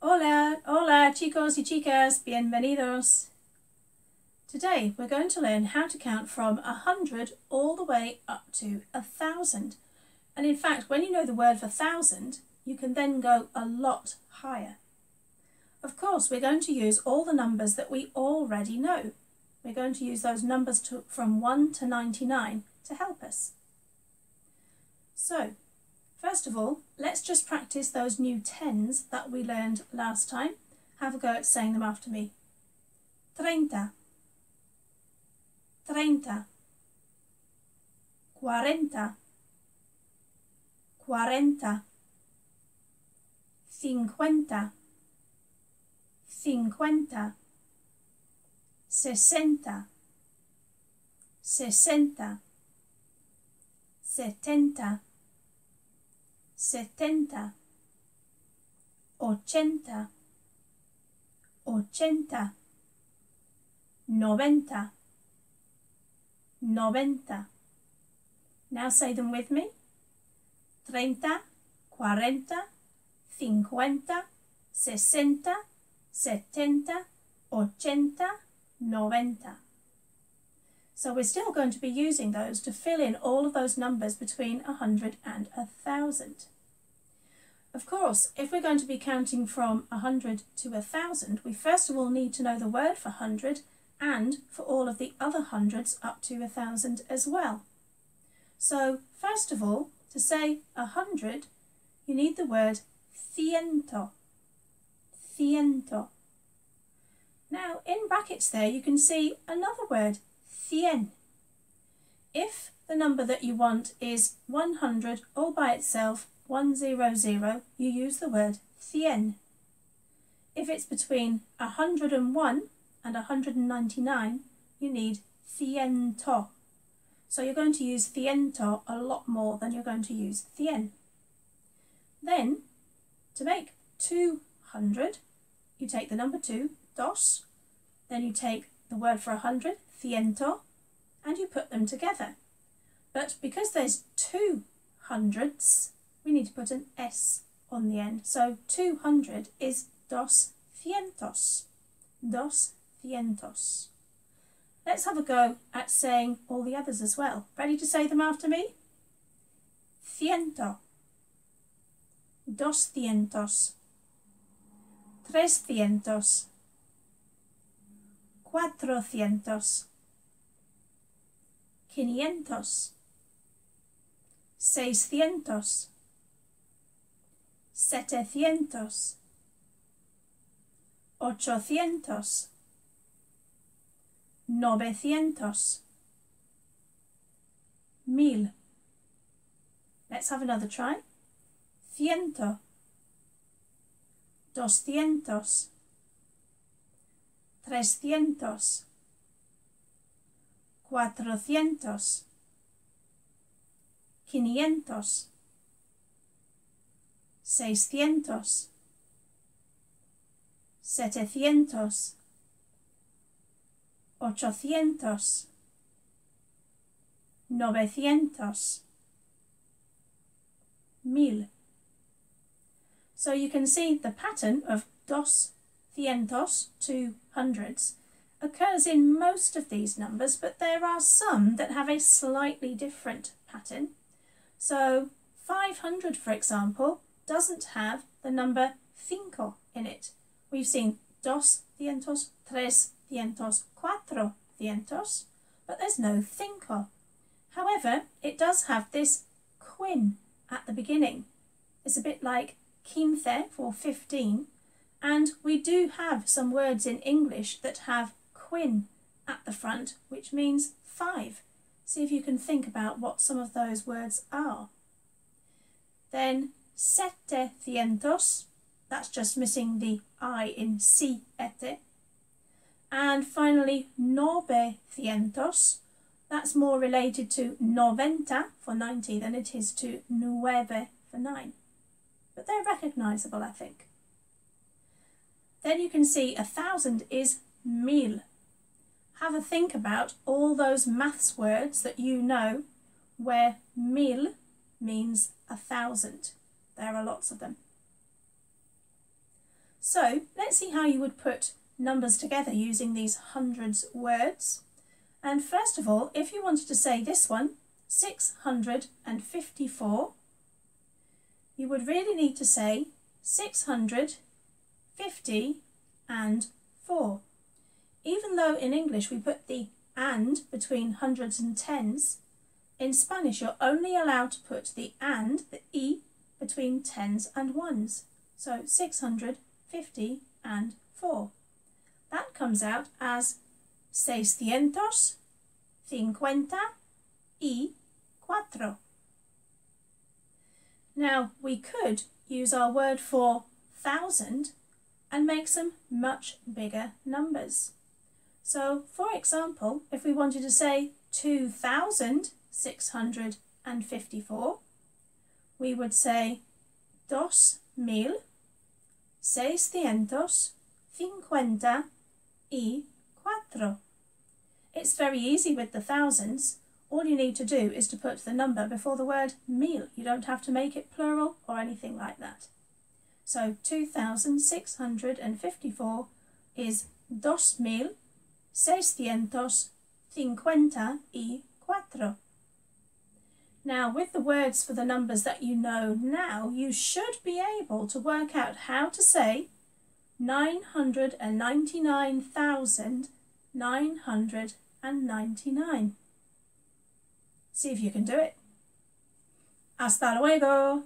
Hola, hola chicos y chicas, bienvenidos. Today we're going to learn how to count from a hundred all the way up to a thousand. And in fact, when you know the word for thousand, you can then go a lot higher. Of course, we're going to use all the numbers that we already know. We're going to use those numbers to, from 1 to 99 to help us. So, first of all, let's just practice those new tens that we learned last time. Have a go at saying them after me. Treinta, treinta, cuarenta, cuarenta, cincuenta, cincuenta, sesenta, sesenta, setenta, setenta, ochenta, ochenta, noventa, noventa. Now say them with me. Treinta, cuarenta, cincuenta, sesenta, setenta, ochenta, noventa. So we're still going to be using those to fill in all of those numbers between 100 and 1000. Of course, if we're going to be counting from 100 to 1000, we first of all need to know the word for 100 and for all of the other hundreds up to 1000 as well. So first of all, to say 100, you need the word ciento, ciento. Now, in brackets there, you can see another word, cien. If the number that you want is 100 all by itself, 100, you use the word cien. If it's between 101 and 199, you need ciento. So you're going to use ciento a lot more than you're going to use cien. Then, to make 200, you take the number 2, dos, then you take the word for 100, ciento, and you put them together. But because there's two hundreds, we need to put an S on the end. So 200 is dos cientos, dos cientos. Let's have a go at saying all the others as well. Ready to say them after me? Ciento, doscientos, trescientos, cuatrocientos, quinientos, seiscientos, setecientos, ochocientos, novecientos, mil. Let's have another try. Ciento, doscientos, trescientos, cuatrocientos, quinientos, seiscientos, setecientos, ochocientos, novecientos, mil. So you can see the pattern of dos, cientos, two hundreds, occurs in most of these numbers, but there are some that have a slightly different pattern. So 500, for example, doesn't have the number cinco in it. We've seen dos cientos, tres cientos, cuatro cientos, but there's no cinco. However, it does have this quin at the beginning. It's a bit like quince for 15, and we do have some words in English that have quin at the front, which means five. See if you can think about what some of those words are. Then setecientos, that's just missing the I in siete. And finally, novecientos, that's more related to noventa for 90 than it is to nueve for 9. But they're recognisable, I think. Then you can see a thousand is mil. Have a think about all those maths words that you know where mil means a thousand. There are lots of them. So let's see how you would put numbers together using these hundreds words. And first of all, if you wanted to say this one, 654, you would really need to say 650 and 4. Even though in English we put the and between hundreds and tens, in Spanish you're only allowed to put the and, the e, between tens and ones. So 650 and 4. That comes out as seiscientos cincuenta y cuatro. Now we could use our word for thousand and make some much bigger numbers. So for example, if we wanted to say 2,654, we would say dos mil seiscientos cincuenta y cuatro. It's very easy with the thousands. All you need to do is to put the number before the word mil. You don't have to make it plural or anything like that. So 2,654 is dos mil seiscientos cincuenta y cuatro. Now, with the words for the numbers that you know now, you should be able to work out how to say 999,999. See if you can do it. Hasta luego!